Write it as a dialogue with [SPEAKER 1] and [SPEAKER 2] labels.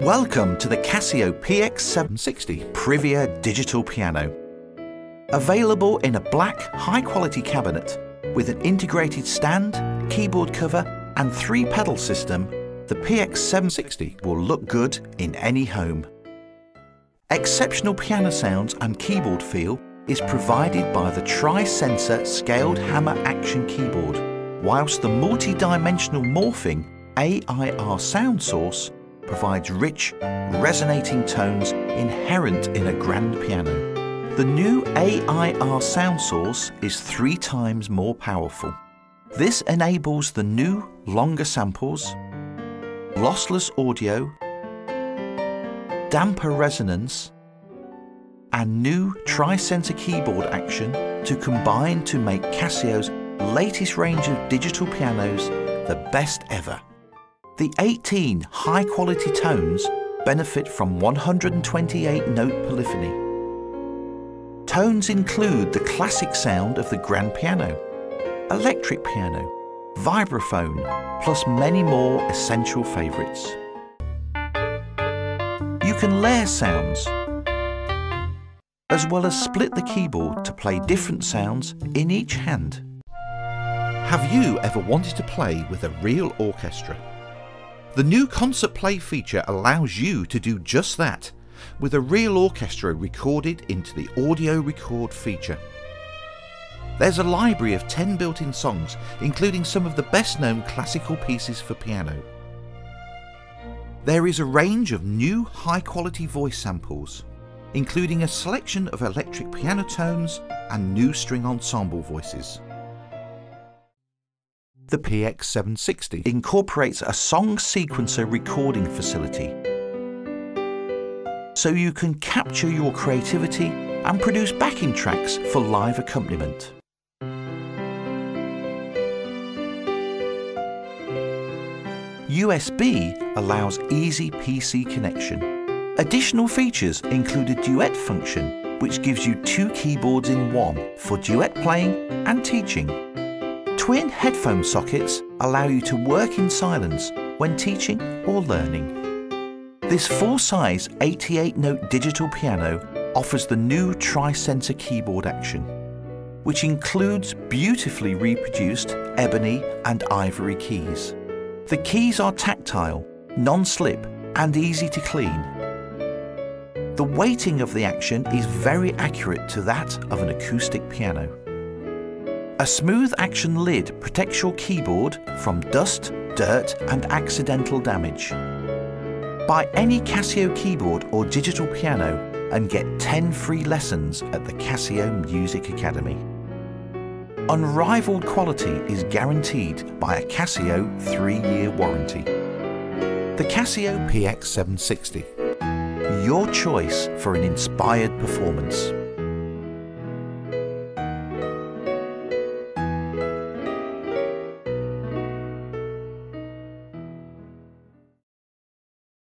[SPEAKER 1] Welcome to the Casio PX760 Privia digital piano. Available in a black high-quality cabinet with an integrated stand, keyboard cover and three pedal system, the PX760 will look good in any home. Exceptional piano sounds and keyboard feel is provided by the tri-sensor scaled hammer action keyboard, whilst the multi-dimensional morphing AIR sound source provides rich, resonating tones inherent in a grand piano. The new AIR sound source is three times more powerful. This enables the new longer samples, lossless audio, damper resonance, and new tri-sensor keyboard action to combine to make Casio's latest range of digital pianos the best ever. The 18 high-quality tones benefit from 128 note polyphony. Tones include the classic sound of the grand piano, electric piano, vibraphone, plus many more essential favourites. You can layer sounds, as well as split the keyboard to play different sounds in each hand. Have you ever wanted to play with a real orchestra? The new Concert Play feature allows you to do just that, with a real orchestra recorded into the Audio Record feature. There's a library of 10 built-in songs, including some of the best-known classical pieces for piano. There is a range of new high-quality voice samples, including a selection of electric piano tones and new string ensemble voices. The PX760 incorporates a song sequencer recording facility so you can capture your creativity and produce backing tracks for live accompaniment. USB allows easy PC connection. Additional features include a duet function which gives you two keyboards in one for duet playing and teaching. Twin headphone sockets allow you to work in silence when teaching or learning. This full-size 88-note digital piano offers the new tri-sensor keyboard action, which includes beautifully reproduced ebony and ivory keys. The keys are tactile, non-slip and easy to clean. The weighting of the action is very accurate to that of an acoustic piano. A smooth action lid protects your keyboard from dust, dirt and accidental damage. Buy any Casio keyboard or digital piano and get 10 free lessons at the Casio Music Academy. Unrivaled quality is guaranteed by a Casio 3-year warranty. The Casio PX760. Your choice for an inspired performance.